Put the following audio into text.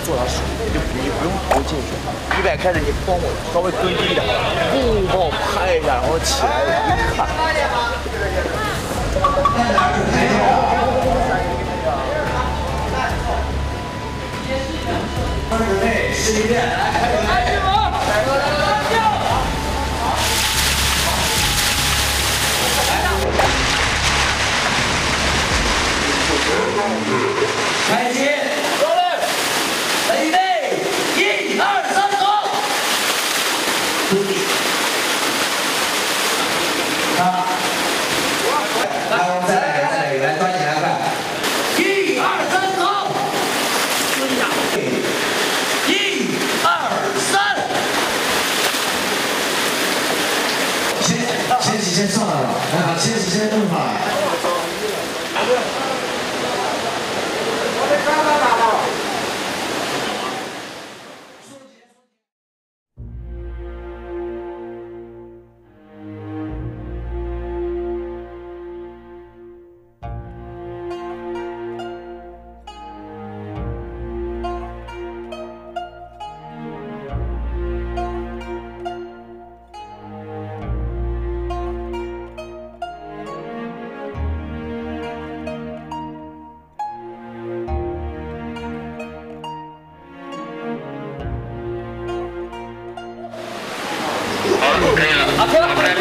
做到手，就你不用头进去。一百开始，你帮我稍微蹲低一点，不帮我拍一下，然后起来一看。准备试一遍，来开始。开始，啊，来，我们再来，再来，来，抓起来快。一二三，走。一二三。先，先起先上来了，来，好，先起先动法。Ucrânia. Aquela